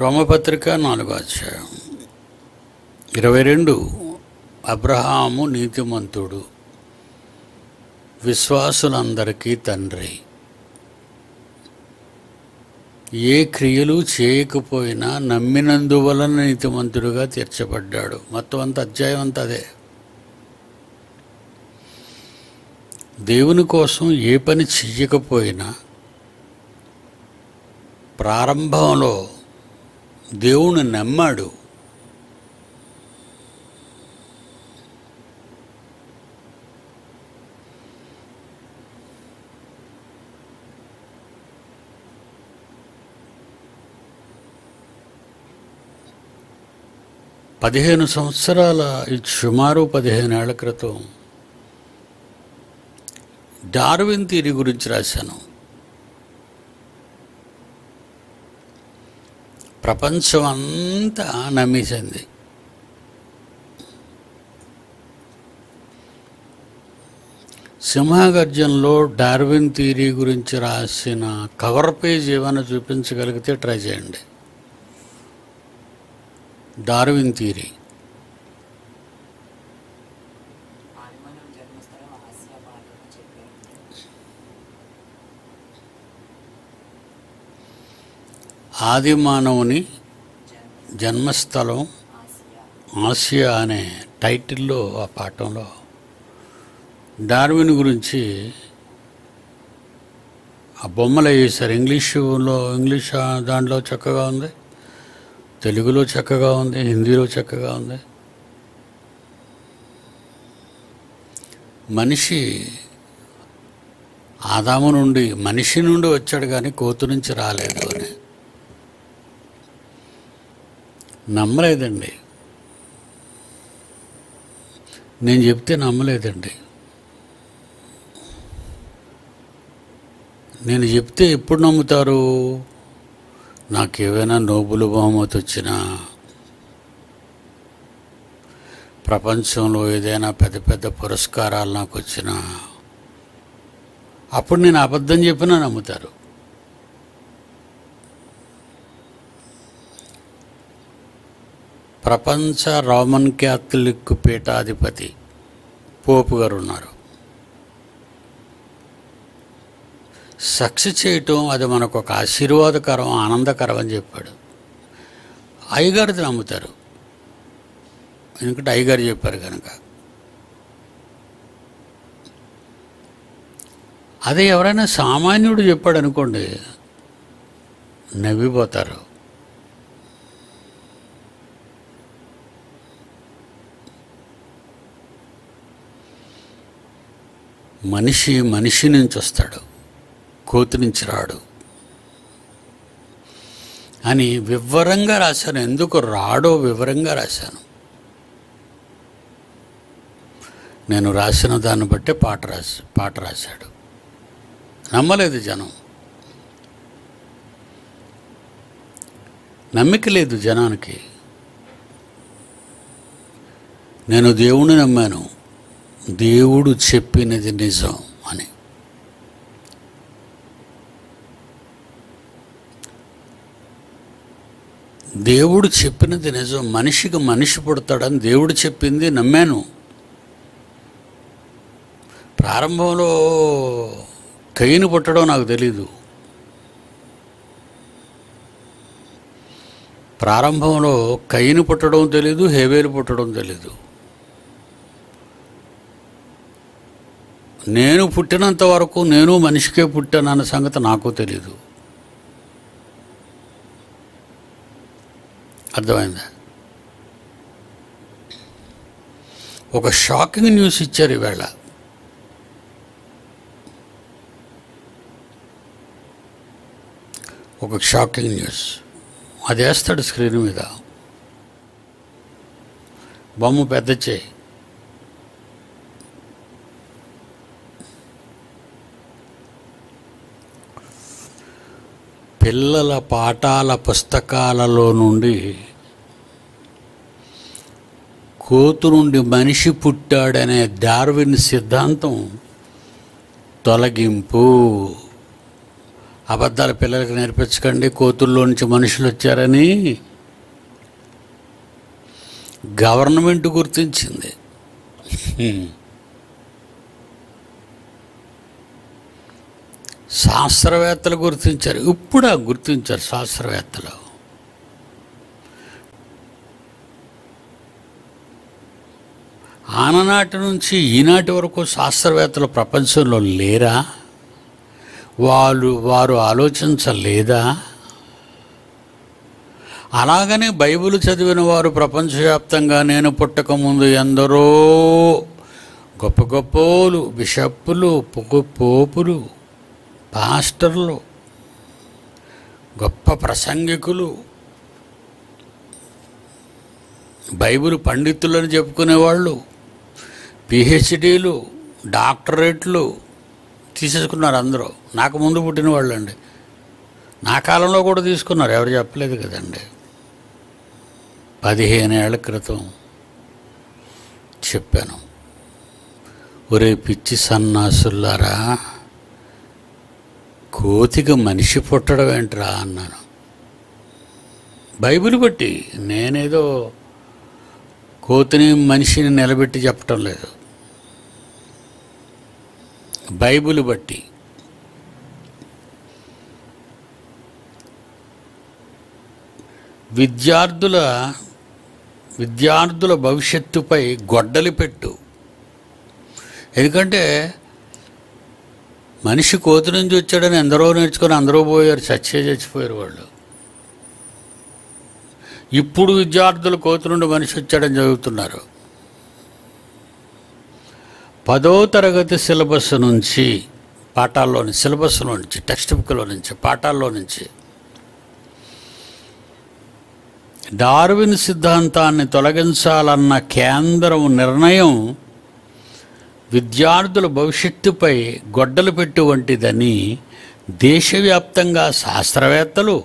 రోమపత్రిక నాలుగో అధ్యాయం. ఇరవై రెండు. అబ్రహాము నీతిమంతుడు విశ్వాసులందరికీ తండ్రి. ఏ క్రియలు చేయకపోయినా నమ్మినందువలన నీతిమంతుడుగా తీర్చబడ్డాడు. మొత్తం అంత అధ్యాయం అంతా అదే. దేవుని కోసం ఏ పని చెయ్యకపోయినా ప్రారంభంలో దేవుని నమ్మాడు. పదిహేను సంవత్సరాల ఈ సుమారు పదిహేనేళ్ళ క్రితం డార్విన్ థీరీ గురించి రాశాను. ప్రపంచం అంతా నమ్మేసింది. సింహాగర్జంలో డార్విన్ థియరీ గురించి రాసిన కవర్ పేజ్ ఏమైనా చూపించగలిగితే ట్రై చేయండి. డార్విన్ థియరీ ఆదిమానవ జన్మస్థలం ఆసియా పాఠంలో చెప్పారు ఆది మానవుని జన్మస్థలం ఆసియా అనే టైటిల్లో ఆ పాఠంలో డార్విన్ గురించి ఆ బొమ్మలు వేశారు. ఇంగ్లీషులో ఇంగ్లీష్ దాంట్లో చక్కగా ఉంది. తెలుగులో చక్కగా ఉంది. హిందీలో చక్కగా ఉంది. మనిషి ఆదాము నుండి మనిషి నుండి వచ్చాడు కానీ కోతు నుంచి రాలేదు అని. నమ్మలేదండి. నేను చెప్తే నమ్మలేదండి. నేను చెప్తే ఎప్పుడు నమ్ముతారు? నాకు ఏవైనా నోబుల్ బహుమతి వచ్చినా ప్రపంచంలో ఏదైనా పెద్ద పెద్ద పురస్కారాలు నాకు వచ్చినా అప్పుడు నేను అబద్ధం చెప్పినా నమ్ముతారు. ప్రపంచ రోమన్ క్యాథలిక్ పీఠాధిపతి పోపు గారు ఉన్నారు. సక్సెస్ చేయటం అది మనకు ఒక ఆశీర్వాదకరం ఆనందకరం అని చెప్పాడు. అయ్యగారిది నమ్ముతారు. ఎందుకంటే అయ్యగారు చెప్పారు కనుక. అదే ఎవరైనా సామాన్యుడు చెప్పాడు అనుకోండి నవ్విపోతారు. మనిషి మనిషి నుంచి వస్తాడు. కోతి నుంచి రాడు. అని వివరంగా రాశాను. ఎందుకు రాడో వివరంగా రాశాను. నేను రాసిన దాన్ని బట్టే పాట రాసి పాట రాశాడు. నమ్మలేదు జనం. నమ్మిక లేదు జనానికి. నేను దేవుణ్ణి నమ్మాను. దేవుడు చెప్పినది నిజం అని. దేవుడు చెప్పినది నిజం మనిషికి మనిషి పుడతాడని దేవుడు చెప్పింది నమ్మాను. ప్రారంభంలో కయ్యను పుట్టడం నాకు తెలీదు. ప్రారంభంలో కయ్యను పుట్టడం తెలీదు హేవేలు పుట్టడం తెలీదు. నేను పుట్టినంత వరకు నేను మనిషికే పుట్టానన్న సంగతి నాకు తెలీదు. అర్థమైందా? ఒక షాకింగ్ న్యూస్ ఇచ్చారు ఈవేళ ఒక షాకింగ్ న్యూస్. అది వేస్తాడు స్క్రీన్ మీద. బొమ్మ పెద్ద చేయి. పిల్లల పాఠాల పుస్తకాలలో నుండి కోతు నుండి మనిషి పుట్టాడనే డార్విన్ సిద్ధాంతం తొలగింపు. అబద్ధాలు పిల్లలకు నేర్పించకండి కోతుల్లో నుంచి మనుషులు వచ్చారని గవర్నమెంట్ గుర్తించింది. శాస్త్రవేత్తలు గుర్తించారు. ఇప్పుడా గుర్తించారు శాస్త్రవేత్తలు. ఆననాటి నుంచి ఈనాటి వరకు శాస్త్రవేత్తలు ప్రపంచంలో లేరా? వాళ్ళు వారు ఆలోచించలేదా? అలాగనే బైబిల్ చదివిన వారు ప్రపంచవ్యాప్తంగా నేను పుట్టకముందు ఎందరో గొప్ప గొప్పోలు బిషప్పులు పోపులు పాస్టర్లు గొప్ప ప్రసంగికులు బైబిల్ పండితులని చెప్పుకునేవాళ్ళు పిహెచ్డీలు డాక్టరేట్లు తీసేసుకున్నారు అందరూ. నాకు ముందు పుట్టిన వాళ్ళు అండి నా కాలంలో కూడా తీసుకున్నారు ఎవరు చెప్పలేదు కదండి. పదిహేను ఏళ్ళ క్రితం చెప్పాను. ఒరే పిచ్చి సన్నాసుల్లారా కోతికి మనిషి పుట్టడం ఏంట్రా అన్నాను. బైబిల్ బట్టి నేనేదో కోతిని మనిషిని నిలబెట్టి చెప్పటం లేదు. బైబిల్ బట్టి. విద్యార్థుల విద్యార్థుల భవిష్యత్తుపై గొడ్డలి పెట్టు. ఎందుకంటే మనిషి కోతి నుంచి వచ్చాడని ఎందరో నేర్చుకొని అందరూ పోయారు చచ్చే చచ్చిపోయారు వాళ్ళు. ఇప్పుడు విద్యార్థులు కోతి నుండి మనిషి వచ్చాడని చదువుతున్నారు. పదో తరగతి సిలబస్ నుంచి పాఠాల్లో నుంచి సిలబస్లో నుంచి టెక్స్ట్ బుక్లో నుంచి పాఠాల్లో నుంచి డార్విన్ సిద్ధాంతాన్ని తొలగించాలన్న కేంద్రం నిర్ణయం విద్యార్థుల భవిష్యత్తుపై గొడ్డలు పెట్టు వంటిదని దేశవ్యాప్తంగా శాస్త్రవేత్తలు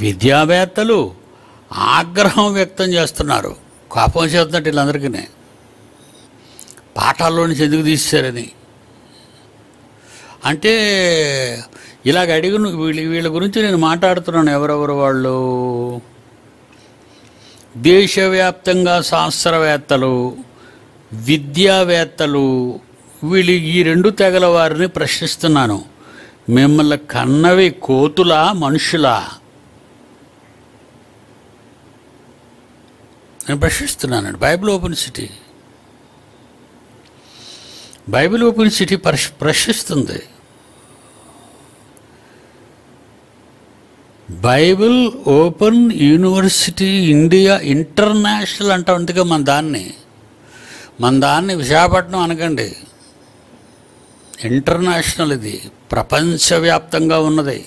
విద్యావేత్తలు ఆగ్రహం వ్యక్తం చేస్తున్నారు. కోపం చేస్తున్నట్టు వీళ్ళందరికీ పాఠాల్లో నుంచి ఎందుకు తీశారని. అంటే ఇలాగ అడిగిన వీళ్ళ వీళ్ళ గురించి నేను మాట్లాడుతున్నాను ఎవరెవరు వాళ్ళు. దేశవ్యాప్తంగా శాస్త్రవేత్తలు విద్యావేత్తలు వీళ్ళు ఈ రెండు తెగల వారిని ప్రశ్నిస్తున్నాను. మిమ్మల్ని కన్నవి కోతులా మనుషులా? నేను ప్రశ్నిస్తున్నానండి. Bible open city. Bible open city ప్రశ్ ప్రశ్నిస్తుంది. Bible open university India international అంటాం. అందుకే మన దాన్ని మన దాన్ని విశాఖపట్నం అనకండి. ఇంటర్నేషనల్ ఇది. ప్రపంచవ్యాప్తంగా ఉన్నది.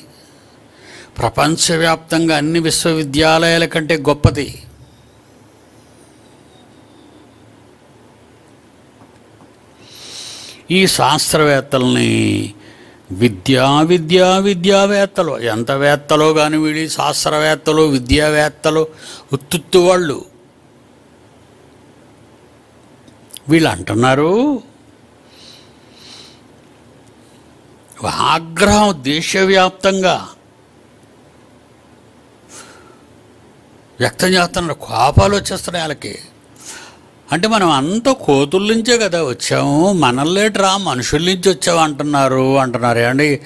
ప్రపంచవ్యాప్తంగా అన్ని విశ్వవిద్యాలయాల కంటే గొప్పది. ఈ శాస్త్రవేత్తల్ని విద్యా విద్యా విద్యావేత్తలు ఎంత వేత్తలో కానీ వీడి శాస్త్రవేత్తలు విద్యావేత్తలు ఉత్తుత్తు వాళ్ళు. వీళ్ళు అంటున్నారు ఆగ్రహం దేశవ్యాప్తంగా వ్యక్తం చేస్తున్నారు కోపాలు వచ్చేస్తున్నాయి వాళ్ళకి. అంటే మనం అంత కోతుల నుంచే కదా వచ్చాము. మనల్లేట్రా మనుషుల నుంచి వచ్చాము అంటున్నారు అంటున్నారు. ఏమండి?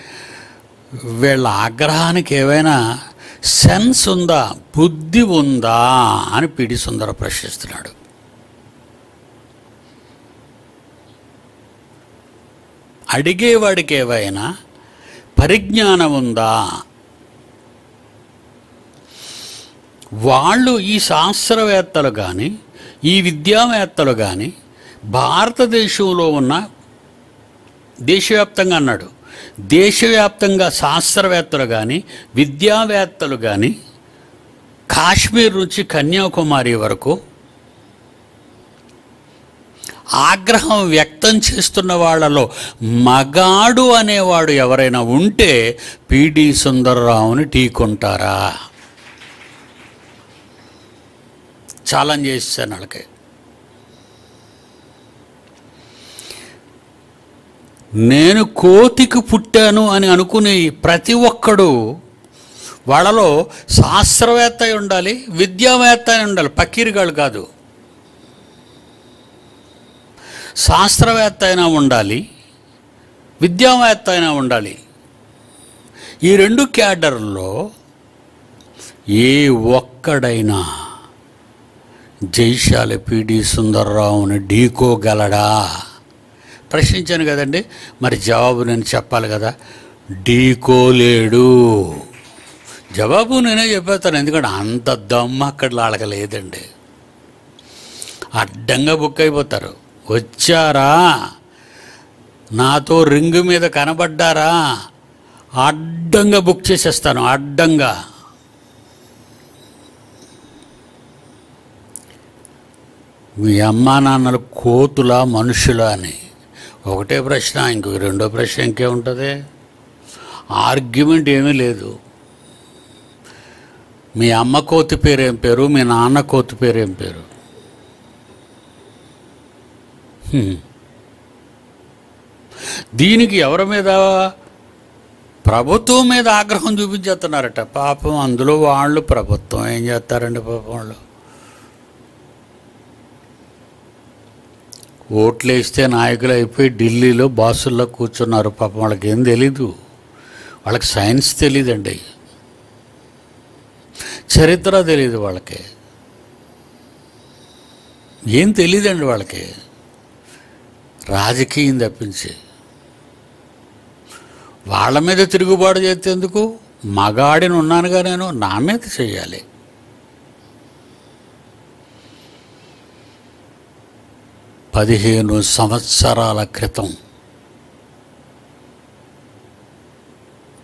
వీళ్ళ ఆగ్రహానికి ఏవైనా సెన్స్ ఉందా? బుద్ధి ఉందా? అని పిడి సుందర ప్రశ్నిస్తున్నాడు. అడిగేవాడికి ఏవైనా పరిజ్ఞానం ఉందా వాళ్ళు ఈ శాస్త్రవేత్తలు కానీ ఈ విద్యావేత్తలు కానీ భారతదేశంలో ఉన్న దేశవ్యాప్తంగా అన్నాడు. దేశవ్యాప్తంగా శాస్త్రవేత్తలు కానీ విద్యావేత్తలు కానీ కాశ్మీర్ నుంచి కన్యాకుమారి వరకు ఆగ్రహం వ్యక్తం చేస్తున్న వాళ్ళలో మగాడు అనేవాడు ఎవరైనా ఉంటే పిడి సుందరరావుని ఢీకొంటారా ఛాలెంజ్ చేశాను వాళ్ళకి. నేను కోతికి పుట్టాను అని అనుకునే ప్రతి ఒక్కడు వాళ్ళలో శాస్త్రవేత్త అయి ఉండాలి విద్యావేత్త ఉండాలి పకీరుగాళ్ళు కాదు. శాస్త్రవేత్త అయినా ఉండాలి విద్యావేత్త అయినా ఉండాలి. ఈ రెండు క్యాడర్లో ఏ ఒక్కడైనా జైశాల పిడి సుందర్రావుని ఢీకోగలడా? ప్రశ్నించాను కదండి. మరి జవాబు నేను చెప్పాలి కదా. ఢీకోలేడు. జవాబు నేనే చెప్పేస్తాను. ఎందుకంటే అంత దమ్ము అక్కడ వాళ్ళకి లేదండి అడ్డంగా బుక్ అయిపోతారు. వచ్చారా? నాతో రింగు మీద కనబడ్డారా? అడ్డంగా బుక్ చేసేస్తాను అడ్డంగా. మీ అమ్మా నాన్నలు కోతుల మనుషుల అని. ఒకటే ప్రశ్న ఇంకొక రెండో ప్రశ్న ఇంకేముంటుంది? ఆర్గ్యుమెంట్ ఏమీ లేదు. మీ అమ్మ కోతి పేరు ఏం పేరు? మీ నాన్న కోతి పేరు ఏం పేరు? దీనికి ఎవరి మీద? ప్రభుత్వం మీద ఆగ్రహం చూపించేస్తున్నారట. పాపం అందులో వాళ్ళు ప్రభుత్వం ఏం చేస్తారండి పాపం వాళ్ళు? ఓట్లు వేస్తే నాయకులు అయిపోయి ఢిల్లీలో బాసుల్లో కూర్చున్నారు పాపం వాళ్ళకి ఏం తెలీదు. వాళ్ళకి సైన్స్ తెలీదండి. చరిత్ర తెలీదు వాళ్ళకి. ఏం తెలీదండి వాళ్ళకి? రాజకీయం తప్పించి. వాళ్ళ మీద తిరుగుబాటు చేసేందుకు మగాడిని ఉన్నానుగా నేను నా మీద చేయాలి. పదిహేను సంవత్సరాల క్రితం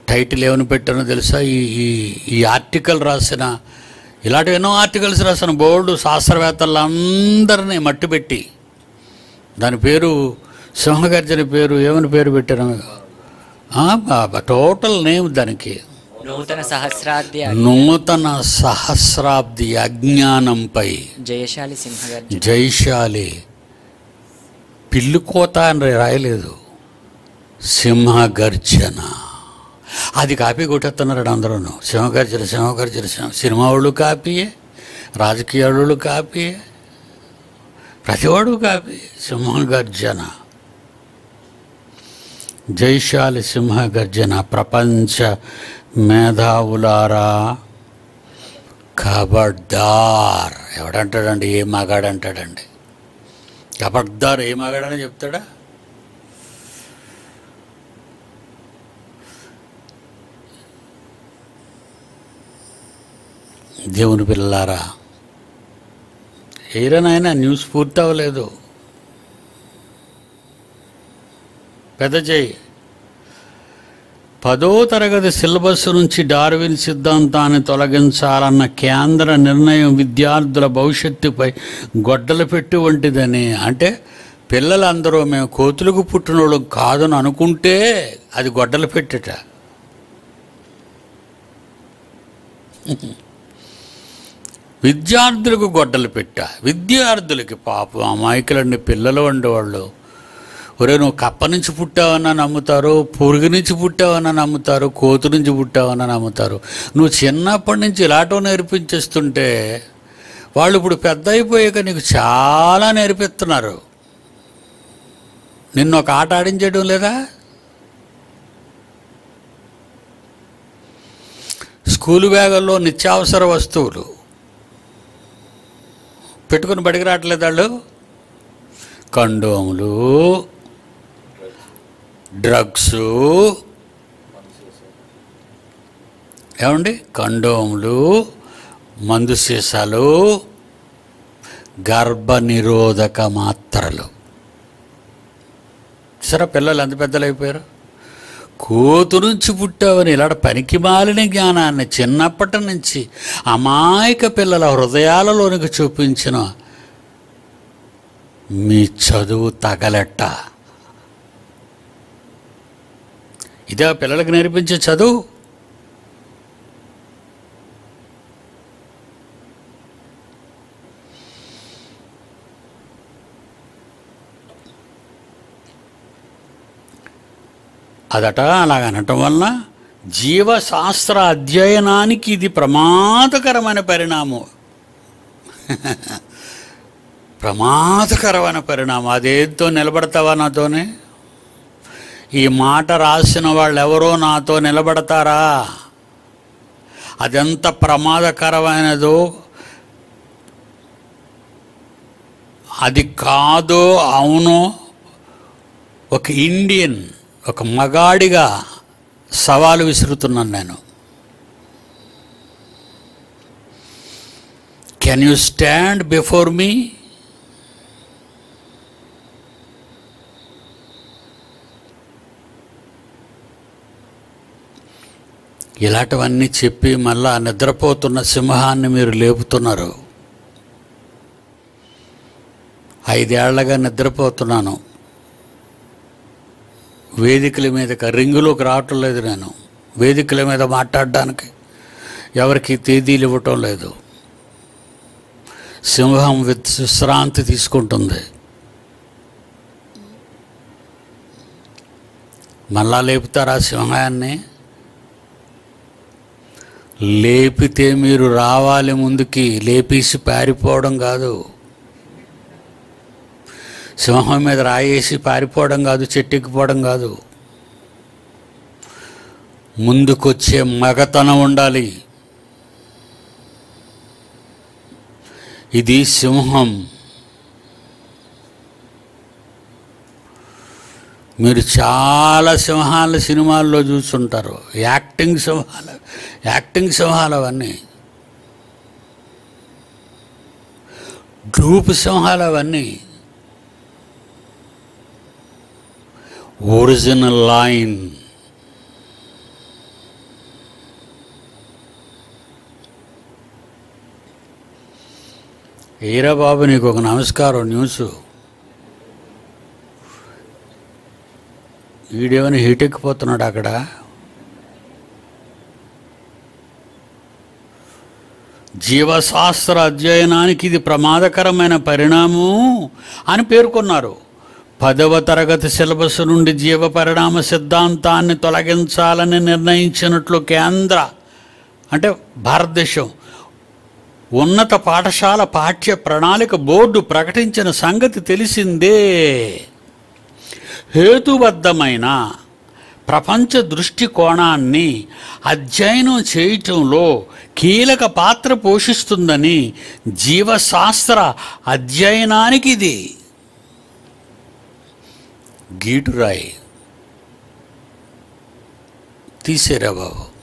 టైటిల్ ఏమని పెట్టానో తెలుసా? ఈ ఈ ఈ ఆర్టికల్ రాసిన ఇలాంటి ఎన్నో ఆర్టికల్స్ రాసిన బోర్డు శాస్త్రవేత్తలందరినీ మట్టి పెట్టి దాని పేరు సింహగర్జన పేరు ఏమని పేరు బా- టోటల్ నేమ్ దానికి. నూతన సహస్రాబ్ది నూతన సహస్రాబ్ది అజ్ఞానంపై జయశాలి సింహగర్జన. జైశాలి పిల్లి కోత అని రాయలేదు. సింహగర్జన. అది కాపీ కొట్టేస్తున్నారు అందరూ సింహగర్జన సింహగర్జన సింహ సినిమా వాళ్ళు కాపీయే రాజకీయ వాళ్ళు కాపీయే. ప్రతివాడు కాపీ సింహగర్జన. జైశాలి సింహగర్జన ప్రపంచ మేధావులారా. కబడ్దార్. ఎవడంటాడండి? ఏ మగాడంటాడండి? కబడ్దార్ ఏ మగాడని చెప్తాడా? దేవుని పిల్లలారా ఏరనైనా న్యూస్ పూర్తి అవ్వలేదు పెద్ద చేయి. పదో తరగతి సిలబస్ నుంచి డార్విన్ సిద్ధాంతాన్ని తొలగించాలన్న కేంద్ర నిర్ణయం విద్యార్థుల భవిష్యత్తుపై గొడ్డలు పెట్టి వంటిదని. అంటే పిల్లలందరూ మేము కోతులకు పుట్టినోళ్ళం కాదని అనుకుంటే అది గొడ్డలు పెట్టట. విద్యార్థులకు గొడ్డలు పెట్టా. విద్యార్థులకి పాపం. అమాయకులండి పిల్లలు ఉండేవాళ్ళు. ఒరే నువ్వు కప్ప నుంచి పుట్టావన్నా నమ్ముతారు పురుగు నుంచి పుట్టావన్నా నమ్ముతారు కోతు నుంచి పుట్టావన్నా నమ్ముతారు. నువ్వు చిన్నప్పటి నుంచి ఇలాటో నేర్పించేస్తుంటే వాళ్ళు ఇప్పుడు పెద్ద అయిపోయాక నీకు చాలా నేర్పిస్తున్నారు. నిన్ను ఒక ఆట ఆడించడం లేదా? స్కూల్ బ్యాగుల్లో నిత్యావసర వస్తువులు పెట్టుకుని బడికి రావట్లేదు వాళ్ళు? కండోములు డ్రగ్స్. ఏమండి? కండోములు మందు సీసాలు గర్భనిరోధక మాత్రలు. సరే పిల్లలు ఎంత పెద్దలు అయిపోయారు కోతు నుంచి పుట్టావని ఇలాంటి పనికి మాలిన జ్ఞానాన్ని చిన్నప్పటి నుంచి అమాయక పిల్లల హృదయాలలోనికి చూపించిన మీ చదువు తగలెట్ట. ఇదే ఆ పిల్లలకు నేర్పించే చదువు. అదట అలాగ అనటం వలన జీవశాస్త్ర అధ్యయనానికి ఇది ప్రమాదకరమైన పరిణామం. ప్రమాదకరమైన పరిణామం. అదేంతో నిలబడతావా నాతోనే? ఈ మాట రాసిన వాళ్ళు ఎవరో నాతో నిలబడతారా? అదెంత ప్రమాదకరమైనదో అది కాదో అవునో ఒక ఇండియన్ ఒక మగాడిగా సవాలు విసురుతున్నాను నేను. Can you stand before me ఇలాంటివన్నీ చెప్పి మళ్ళా నిద్రపోతున్న సింహాన్ని మీరు లేపుతున్నారు. ఐదేళ్ళగా నిద్రపోతున్నాను. వేదికల మీద రింగులోకి రావటం లేదు నేను. వేదికల మీద మాట్లాడడానికి ఎవరికి తేదీలు ఇవ్వటం లేదు. సింహం విశ్రాంతి తీసుకుంటుంది. మళ్ళా లేపుతారా సింహాన్ని? లేపితే మీరు రావాలి ముందుకి లేపేసి పారిపోవడం కాదు. సింహం మీద రాయేసి పారిపోవడం కాదు చెట్టెక్కిపోవడం కాదు. ముందుకొచ్చే మగతనం ఉండాలి. ఇది సింహం. మీరు చాలా సింహాల సినిమాల్లో చూస్తుంటారు యాక్టింగ్ సింహాల యాక్టింగ్ సింహాలు అవన్నీ. గ్రూప్ సింహాలు అవన్నీ. Original line. ఏరా బాబు నీకు ఒక నమస్కారం న్యూస్. వీడేమైనా హీట్ ఎక్కిపోతున్నాడు అక్కడ? జీవశాస్త్ర అధ్యయనానికి ఇది ప్రమాదకరమైన పరిణామం అని పేర్కొన్నారు. పదవ తరగతి సిలబస్ నుండి జీవ పరిణామ సిద్ధాంతాన్ని తొలగించాలని నిర్ణయించినట్లు కేంద్ర అంటే భారతదేశం ఉన్నత పాఠశాల పాఠ్య ప్రణాళిక బోర్డు ప్రకటించిన సంగతి తెలిసిందే. హేతుబద్ధమైన ప్రపంచ దృష్టికోణాన్ని అధ్యయనం చేయటంలో కీలక పాత్ర పోషిస్తుందని జీవశాస్త్ర అధ్యయనానికి ఇది. గీటురాయి తీసేరా బాబు.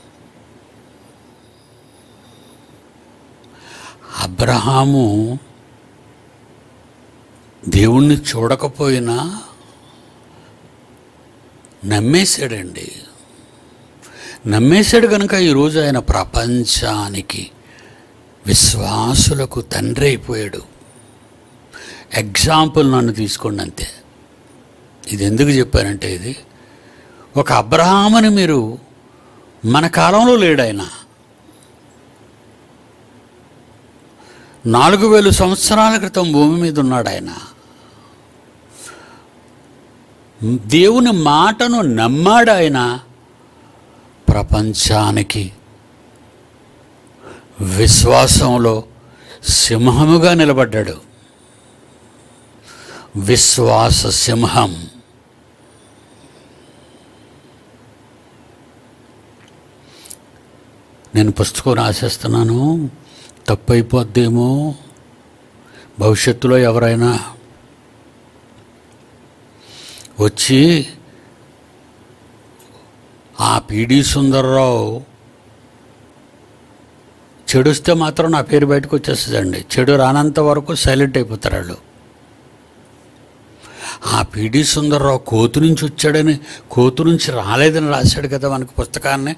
అబ్రహాము దేవుణ్ణి చూడకపోయినా నమ్మేశాడండి. నమ్మేశాడు కనుక ఈరోజు ఆయన ప్రపంచానికి విశ్వాసులకు తండ్రి అయిపోయాడు. ఎగ్జాంపుల్ నన్ను తీసుకోండి అంతే. ఇది ఎందుకు చెప్పానంటే ఇది ఒక అబ్రహాముని మీరు మన కాలంలో లేడాయన నాలుగు వేల సంవత్సరాల క్రితం భూమి మీద ఉన్నాడు ఆయన దేవుని మాటను నమ్మాడు ఆయన ప్రపంచానికి విశ్వాసంలో సింహముగా నిలబడ్డాడు. విశ్వాస సింహం నేను పుస్తకం రాసేస్తున్నాను తప్పైపోద్దేమో భవిష్యత్తులో ఎవరైనా వచ్చి ఆ పిడి సుందర్రావు చెడుస్తే మాత్రం నా పేరు బయటకు వచ్చేస్తుందండి. చెడు రానంత వరకు సైలెంట్ అయిపోతారు వాళ్ళు. ఆ పిడి సుందర్రావు కోతు నుంచి వచ్చాడని కోతు నుంచి రాలేదని రాశాడు కదా మనకి పుస్తకాన్ని.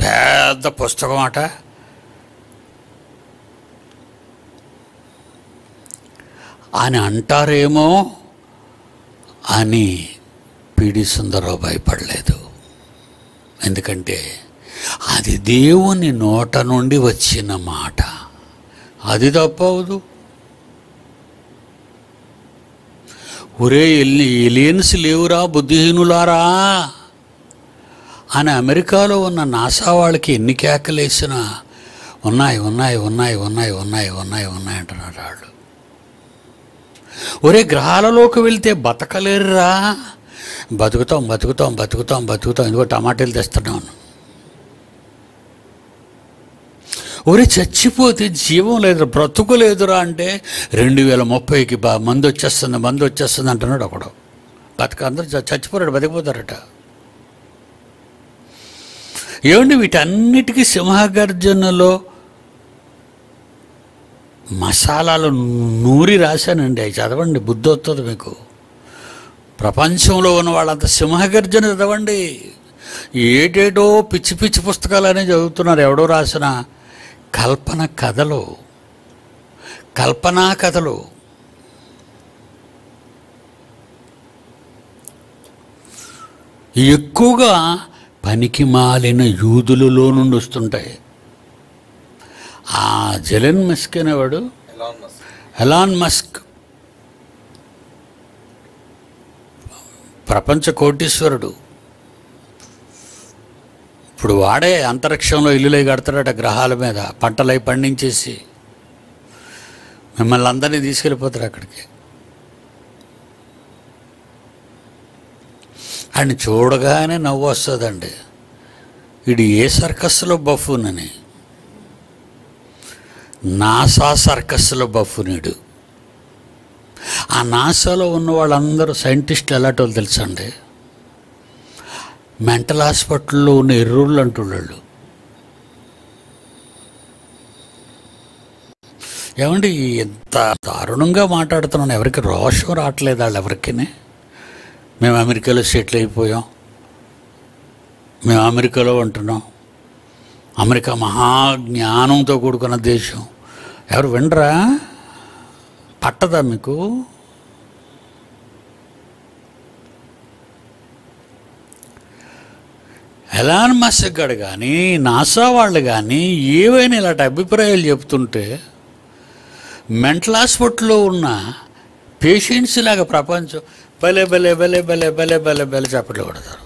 పెద్ద పుస్తకం అట. అని అంటారేమో అని పిడి సుందరరావు భయపడలేదు. ఎందుకంటే అది దేవుని నోట నుండి వచ్చిన మాట. అది తప్పవదు. ఒరే ఎలి ఎలియన్స్ లేవురా బుద్ధిహీనులారా అని అమెరికాలో ఉన్న నాసా వాళ్ళకి ఎన్ని కేకలేసినా ఉన్నాయి ఉన్నాయి ఉన్నాయి ఉన్నాయి ఉన్నాయి ఉన్నాయి ఉన్నాయి అంటున్నారు వాళ్ళు ఒరే గ్రహాలలోకి వెళ్తే బతకలేరురా. బతుకుతాం బతుకుతాం బతుకుతాం బతుకుతాం. ఎందుకో టమాటాలు తెస్తున్నాను ఒరే చచ్చిపోతే జీవం లేదు బ్రతుకు లేదురా అంటే రెండు వేల ముప్పైకి బా మందు వచ్చేస్తుంది మందు వచ్చేస్తుంది అంటున్నాడు ఒకడు. బతక అందరూ చ- చచ్చిపోరాడు బతికిపోతారట. ఏమండి వీటన్నిటికీ సింహగర్జనలో మసాలాలు నూరి రాశానండి అవి చదవండి బుద్ధి వస్తుంది మీకు. ప్రపంచంలో ఉన్న వాళ్ళంత సింహగర్జన చదవండి. ఏటేటో పిచ్చి పిచ్చి పుస్తకాలనే చదువుతున్నారు ఎవడో రాసిన కల్పన కథలు కల్పనా కథలు ఎక్కువగా పనికి మాలిన యూదులలో నుండి వస్తుంటాయి. ఆ జెలెన్ మస్క్ అనేవాడు? Elon Musk. ప్రపంచ కోటీశ్వరుడు. ఇప్పుడు వాడే అంతరిక్షంలో ఇల్లులై కడతాడట గ్రహాల మీద పంటలై పండించేసి. మిమ్మల్ని అందరినీ తీసుకెళ్ళిపోతారు అక్కడికి. ఆయన చూడగానే నవ్వు వస్తుందండి. ఇది ఏ సర్కస్లో బఫూనని? నాసా సర్కస్లో బఫునీడు. ఆ నాసాలో ఉన్న వాళ్ళందరూ సైంటిస్టులు ఎలాంటి తెలుసండి? మెంటల్ హాస్పిటల్లో ఉన్న ఎర్రోళ్ళు అంటున్నాళ్ళు. ఏమండి ఎంత దారుణంగా మాట్లాడుతున్నాను. ఎవరికి రోషం రావట్లేదు వాళ్ళు ఎవరికినే? మేము అమెరికాలో సెటిల్ అయిపోయాం. మేము అమెరికాలో ఉంటున్నాం. అమెరికా మహాజ్ఞానంతో కూడుకున్న దేశం. ఎవరు వినరా? పట్టదా మీకు? ఎలాన్ మస్క్ గడు కానీ నాసా వాళ్ళు కానీ ఏవైనా ఇలాంటి అభిప్రాయాలు చెప్తుంటే మెంటల్ హాస్పిటల్లో ఉన్న పేషెంట్స్ లాగా ప్రపంచం భలే భలే భలే భలే భలే భలే భలే చప్పట్లు కొడతారు.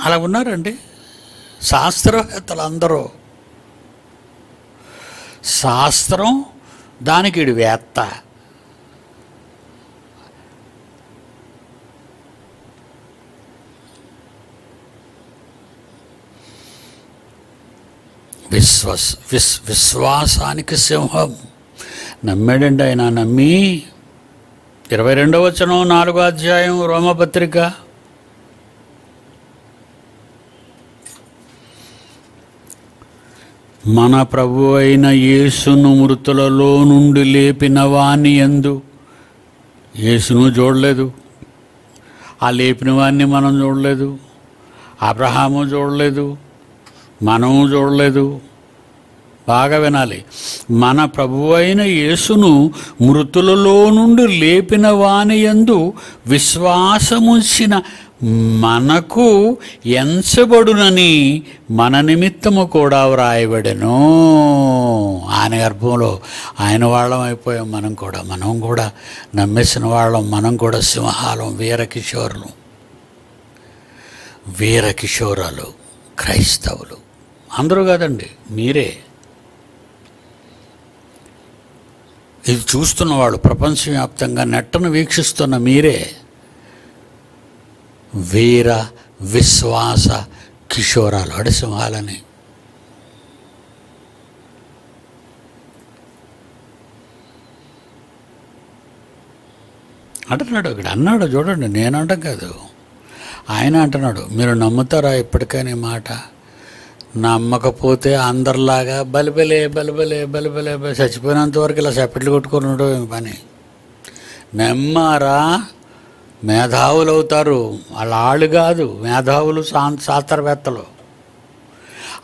అలా ఉన్నారండి? శాస్త్రవేత్తలు అందరూ. శాస్త్రం దానికి వేత్త. విశ్వస్ విశ్ విశ్వాసానికి సింహం. నమ్మాడండి ఆయన నమ్మి ఇరవై రెండవ వచనం నాలుగో అధ్యాయం రోమపత్రిక. మన ప్రభు అయిన యేసును మృతులలో నుండి లేపిన వాణి ఎందు యేసును చూడలేదు. ఆ లేపిన వాణ్ణి మనం చూడలేదు. అబ్రహాము చూడలేదు. మనము చూడలేదు. బాగా వినాలి. మన ప్రభు అయిన యేసును మృతులలో నుండి లేపిన వాని యందు విశ్వాసముంచిన మనకు ఎంచబడునని మన నిమిత్తము కూడా వ్రాయబడెను. ఆయన గర్భంలో ఆయన వాళ్ళం అయిపోయాం మనం కూడా. మనం కూడా నమ్మేసిన వాళ్ళం మనం కూడా సింహాలం వీరకిషోరులు. వీరకిషోరాలు క్రైస్తవులు. అందరూ కాదండి మీరే. ఇది చూస్తున్నవాళ్ళు ప్రపంచవ్యాప్తంగా నెట్టను వీక్షిస్తున్న మీరే. వీర విశ్వాస కిషోరాలు అడిసింహాలని అంటున్నాడు ఇక్కడ అన్నాడు చూడండి నేను అంటాం కాదు. ఆయన అంటున్నాడు మీరు నమ్ముతారా ఇప్పటికైనా మాట? నమ్మకపోతే అందరిలాగా బలిబలే బలిబలే బలిబలే చచ్చిపోయినంత వరకు ఇలా చప్పట్లు కొట్టుకుని ఉండడం పని? నమ్మారా మేధావులు అవుతారు వాళ్ళ ఆళ్ళు కాదు మేధావులు శా శాస్త్రవేత్తలు.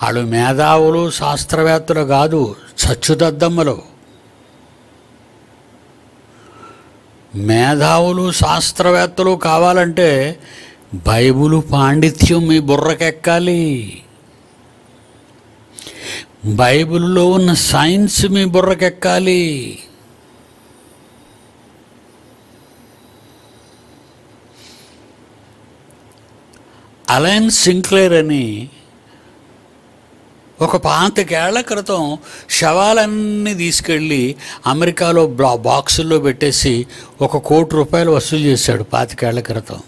వాళ్ళు మేధావులు శాస్త్రవేత్తలు కాదు చచ్చుదద్దమ్మలు. మేధావులు శాస్త్రవేత్తలు కావాలంటే బైబులు పాండిత్యం మీ బుర్రకెక్కాలి. బైబిల్లో ఉన్న సైన్స్ మీ బుర్రకెక్కాలి. అలయన్ సింక్లేర్ అని ఒక పాతికేళ్ళ క్రితం శవాలన్నీ తీసుకెళ్ళి అమెరికాలో బ్లా బాక్సుల్లో పెట్టేసి ఒక కోటి రూపాయలు వసూలు చేశాడు పాతికేళ్ళ క్రితం.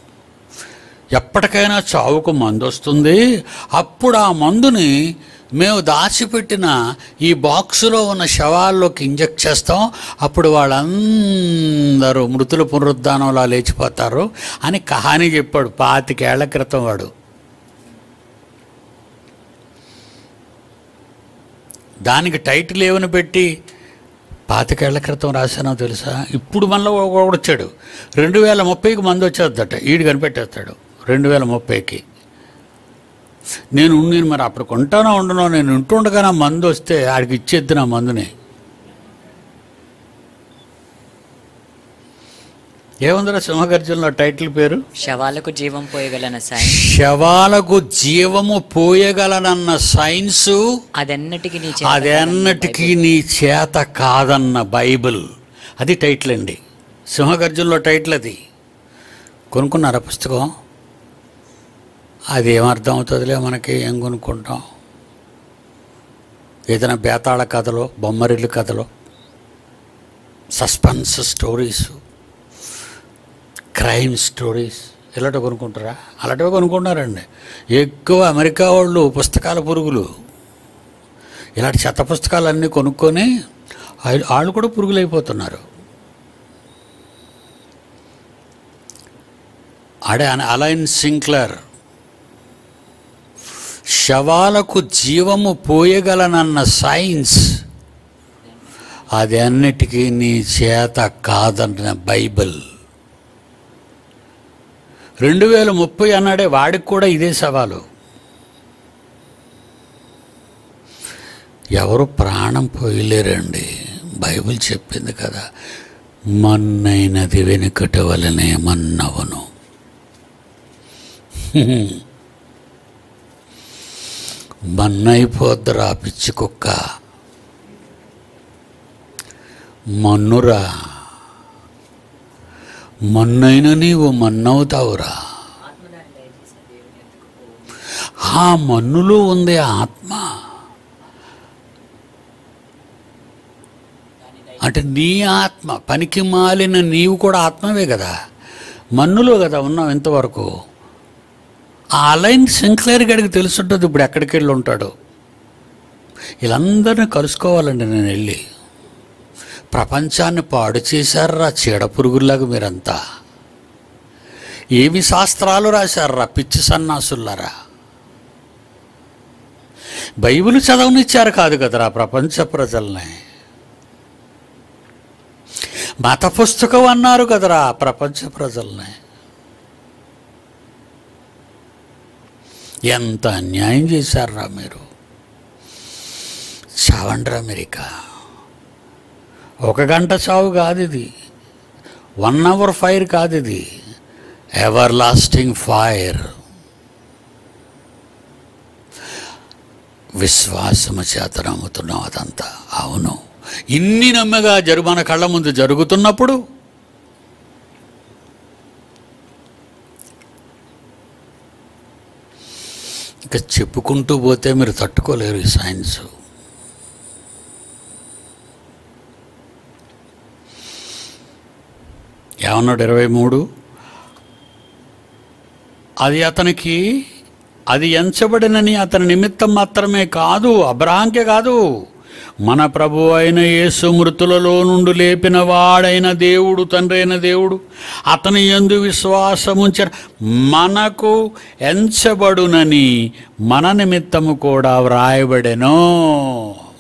ఎప్పటికైనా చావుకు మందు వస్తుంది అప్పుడు ఆ మందుని మేము దాచిపెట్టిన ఈ బాక్సులో ఉన్న శవాల్లోకి ఇంజెక్ట్ చేస్తాం. అప్పుడు వాళ్ళందరూ మృతుల పునరుద్ధానంలా లేచిపోతారు అని కహాని చెప్పాడు పాతికేళ్ళ క్రితం వాడు. దానికి టైటిల్ ఏమని పెట్టి పాతికేళ్ళ క్రితం రాశానో తెలుసా? ఇప్పుడు మనలో ఒకడు వచ్చాడు. రెండు వేల ముప్పైకి మంది వచ్చేద్దట. ఈడు కనిపెట్టేస్తాడు. రెండు వేల ముప్పైకి. నేను నేను మరి అప్పుడు కొంటానో ఉండనో నేను ఉంటుండగా నా మందు వస్తే ఆడికి ఇచ్చేద్ది నా మందుని. ఏముందిరా సింహగర్జునలో టైటిల్ పేరు? శవాలకు జీవం పోయగలన సైన్స్ శవాలకు జీవము పోయగలనన్న సైన్సు అదెన్నటికి నీ అదెన్నటికీ నీ చేత కాదన్న బైబిల్. అది టైటిల్ అండి. సింహగర్జునలో టైటిల్ అది. కొనుక్కున్నారా పుస్తకం? అది ఏమర్థం అవుతుందిలే మనకి ఏం కొనుక్కుంటాం? ఏదైనా బేతాళ కథలో బొమ్మరిల్లు కథలో సస్పెన్స్ స్టోరీస్ క్రైమ్ స్టోరీస్ ఇలాంటి కొనుక్కుంటారా? అలాంటివి కొనుక్కుంటున్నారండి. ఎక్కువ అమెరికా వాళ్ళు పుస్తకాల పురుగులు. ఇలాంటి చెత్త పుస్తకాలన్నీ కొనుక్కొని వాళ్ళు కూడా పురుగులైపోతున్నారు. ఆడే అలైన్ సింక్లర్ శవాలకు జీవము పోయగలనన్న సైన్స్ అది అన్నిటికీ నీ చేత కాదన్న బైబిల్. రెండు వేల ముప్పై అన్నాడే వాడికి కూడా ఇదే సవాలు. ఎవరు ప్రాణం పోయలేరండి. బైబిల్ చెప్పింది కదా మన్నైనది వెనుకట వలనే మన్నవను. మన్నైపోద్దురా పిచ్చి కుక్క మన్నురా. మన్నైన నీవు మన్నవుతావురా. ఆ మన్నులో ఉంది ఆత్మ. అంటే నీ ఆత్మ పనికి మాలిన నీవు కూడా ఆత్మవే కదా. మన్నులో కదా ఉన్నావు ఇంతవరకు. ఆ లైన్ సింక్లేర్ గడికి తెలుసుంటుంది. ఇప్పుడు ఎక్కడికి వెళ్ళి ఉంటాడు? వీళ్ళందరినీ కలుసుకోవాలండి నేను వెళ్ళి. ప్రపంచాన్ని పాడు చేశారా చీడ పురుగుల్లాగా మీరంతా? ఏమి శాస్త్రాలు రాశారా పిచ్చి సన్నాసులారా బైబిల్ చదవనిచ్చారు కాదు కదరా ప్రపంచ ప్రజల్ని. మత పుస్తకం అన్నారు కదరా ప్రపంచ ప్రజల్ని. ఎంత అన్యాయం చేశారా మీరు? చావండ్రా అమెరికా ఒక గంట చావు కాదు ఇది వన్ అవర్ ఫైర్ కాదు ఇది ఎవర్ లాస్టింగ్ ఫైర్ విశ్వాసము చేత నమ్ముతున్నాం అదంతా. అవును. ఇన్ని నమ్మగా జరు మన కళ్ళ ముందు జరుగుతున్నప్పుడు ఇంకా చెప్పుకుంటూ పోతే మీరు తట్టుకోలేరు ఈ సైన్స్. ఏమన్నాడు ఇరవై మూడు? అది అతనికి అది ఎంచబడినని అతని నిమిత్తం మాత్రమే కాదు అబ్రహాంకే కాదు. మన ప్రభు అయిన యేసు మృతులలో నుండి లేపిన వాడైన దేవుడు తండ్రైన దేవుడు అతని ఎందు విశ్వాసముంచిన మనకు ఎంచబడునని మన నిమిత్తము కూడా వ్రాయబడెను.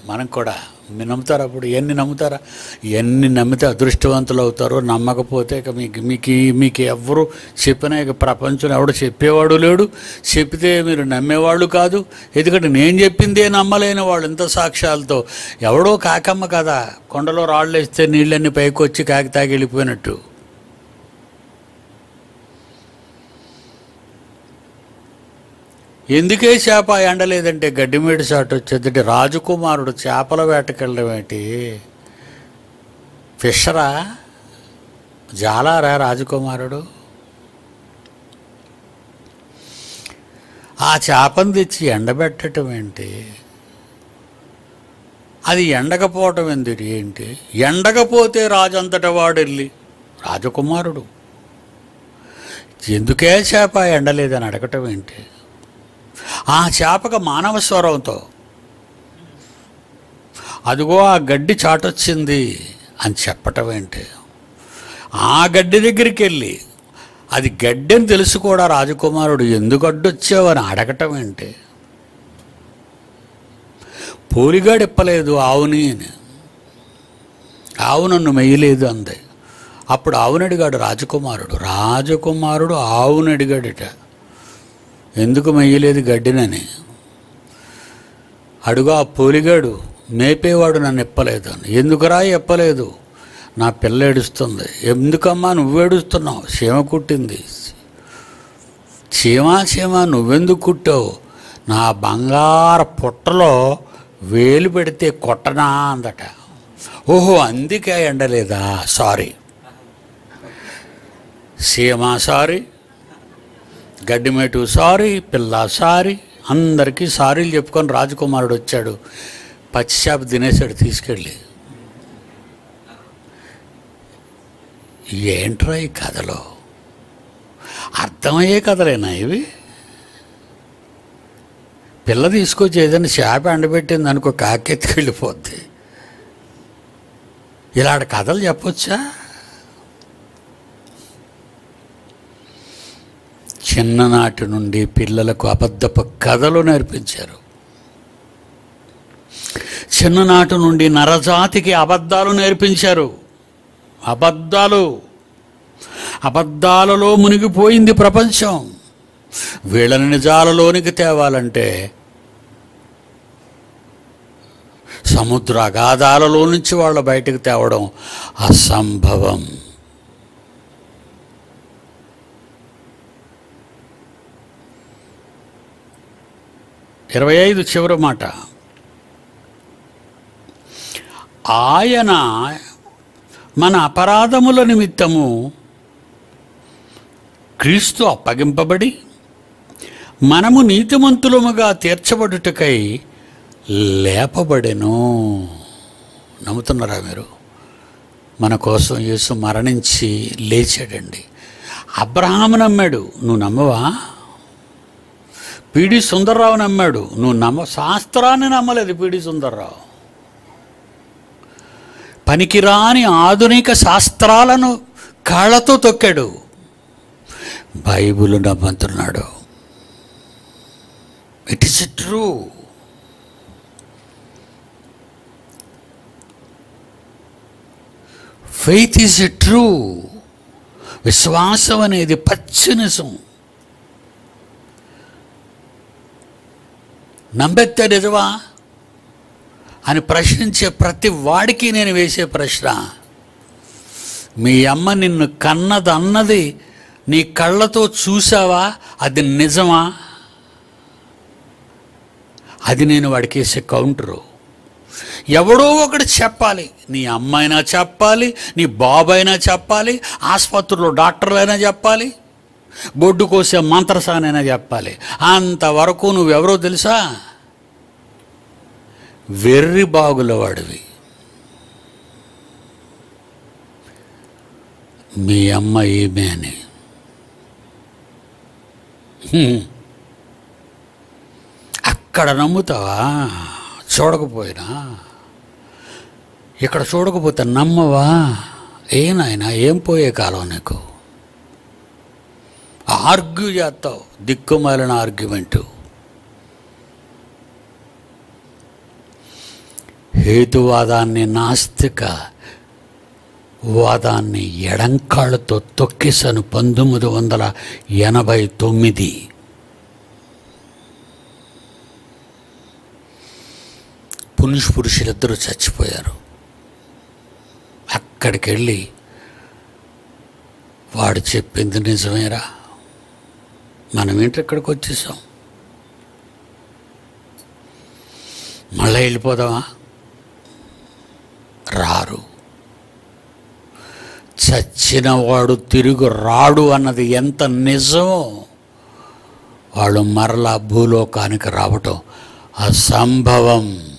మనం కూడా మీరు నమ్ముతారా అప్పుడు? ఎన్ని నమ్ముతారా? ఎన్ని నమ్మితే అదృష్టవంతులు అవుతారో నమ్మకపోతే ఇక మీకు మీకు మీకు ఎవరు చెప్పినా ఇక ప్రపంచంలో ఎవడు చెప్పేవాడు లేడు. చెప్పితే మీరు నమ్మేవాళ్ళు కాదు. ఎందుకంటే నేను చెప్పిందే నమ్మలేని వాళ్ళు ఇంత సాక్ష్యాలతో. ఎవడో కాకమ్మ కదా కొండలో రాళ్ళు వేస్తే నీళ్ళన్నీ పైకి వచ్చి కాకి తాగి వెళ్ళిపోయినట్టు. ఎందుకే చేప ఎండలేదంటే గడ్డిమేడి చాటు వచ్చేదంటే రాజకుమారుడు చేపల వేటకెళ్ళడం ఏంటి? ఫిషరా? జాలారా రాజకుమారుడు? ఆ చేపను తెచ్చి ఎండబెట్టడం ఏంటి? అది ఎండకపోవటం ఎందుకు ఏంటి? ఎండకపోతే రాజంతట వాడెళ్ళి రాజకుమారుడు. ఎందుకే చేప ఎండలేదని అడగటం ఏంటి? ఆ చేపక మానవ స్వరంతో అదిగో ఆ గడ్డి చాటొచ్చింది అని చెప్పటం ఏంటి? ఆ గడ్డి దగ్గరికి వెళ్ళి అది గడ్డి అని తెలుసు కూడా రాజకుమారుడు ఎందుకు అడ్డొచ్చావు అని అడగటం ఏంటి? పోలిగాడు ఇప్పలేదు ఆవుని అని. ఆవు నన్ను మెయ్యలేదు అంది. అప్పుడు ఆవునడిగాడు రాజకుమారుడు. రాజకుమారుడు ఆవుని అడిగాడట ఎందుకు మెయ్యలేదు గడ్డినని? అడుగు ఆ పోలిగాడు మేపేవాడు నన్ను ఇప్పలేదు అని. ఎందుకురా ఎప్పలేదు? నా పిల్ల ఏడుస్తుంది. ఎందుకమ్మా నువ్వు ఏడుస్తున్నావు? చీమ కుట్టింది. చీమ చీమ నువ్వెందుకు కుట్టావు? నా బంగారు పుట్టలో వేలు పెడితే కొట్టనా అందట. ఓహో అందుకే ఎండలేదా? సారీ. సీమా సారీ. గడ్డిమేటు సారీ పిల్ల సారీ. అందరికీ సారీలు చెప్పుకొని రాజకుమారుడు వచ్చాడు. పచ్చిచేప తినేసాడు తీసుకెళ్ళి. ఏంట్రా ఈ కథలో? అర్థమయ్యే కథలేనా ఇవి? పిల్ల తీసుకొచ్చి ఏదైనా చేప ఎండబెట్టింది అనుకో కాకెత్తికి వెళ్ళిపోద్ది ఇలాంటి కథలు చెప్పొచ్చా? చిన్ననాటి నుండి పిల్లలకు అబద్ధపు కథలు నేర్పించారు. చిన్ననాటి నుండి నరజాతికి అబద్ధాలు నేర్పించారు. అబద్ధాలు. అబద్ధాలలో మునిగిపోయింది ప్రపంచం. వీళ్ళని నిజాలలోనికి తేవాలంటే సముద్ర అగాధాలలో నుంచి వాళ్ళు బయటకు తేవడం అసంభవం. ఇరవై ఐదు చివరి మాట. ఆయన మన అపరాధముల నిమిత్తము క్రీస్తు అప్పగింపబడి మనము నీతిమంతులముగా తీర్చబడుటకై లేపబడెను. నమ్ముతున్నారా మీరు? మన కోసం యేసు మరణించి లేచాడండి. అబ్రహాము నమ్మాడు. నువ్వు నమ్మవా? పిడి సుందర్రావు నమ్మాడు. నువ్వు నమ్మ శాస్త్రాన్ని నమ్మలేదు పిడి సుందర్రావు. పనికిరాని ఆధునిక శాస్త్రాలను కాళ్ళతో తొక్కాడు. Bible నమ్ముతున్నాడు it is true faith is true విశ్వాసం అనేది పచ్చి నిజం. నమ్మెత్తే నిజమా? అని ప్రశ్నించే ప్రతి వాడికి నేను వేసే ప్రశ్న. మీ అమ్మ నిన్ను కన్నదన్నది నీ కళ్ళతో చూసావా అది నిజమా? అది నేను వాడికి వేసే కౌంటరు. ఎవడో ఒకటి చెప్పాలి. నీ అమ్మైనా చెప్పాలి నీ బాబైనా చెప్పాలి ఆసుపత్రిలో డాక్టర్లైనా చెప్పాలి. బొడ్డు కోసే మంత్రసానైనా చెప్పాలి. అంతవరకు నువ్వెవరో తెలుసా? వెర్రి బాగుల వాడివి మీ అమ్మ ఏమే అని. అక్కడ నమ్ముతావా? చూడకపోయినా? ఇక్కడ చూడకపోతే నమ్మవా? ఏ ఏం పోయే కాలం నీకు? ఆర్గ్యూ చేస్తావు దిక్కుమాలిన ఆర్గ్యుమెంటు. హేతువాదాన్ని నాస్తిక వాదాన్ని ఎడంకాళ్ళతో తొక్కేశాను పంతొమ్మిది వందల ఎనభై తొమ్మిది. పురుష పురుషులిద్దరూ చచ్చిపోయారు. అక్కడికి వెళ్ళి వాడు చెప్పింది నిజమేరా? మనం ఏంటి ఇక్కడికి వచ్చేసాం? మళ్ళీ వెళ్ళిపోదామా? రారు. చచ్చినవాడు తిరిగి రాడు అన్నది ఎంత నిజమో వాళ్ళు మరలా భూలోకానికి రావటం అసంభవం.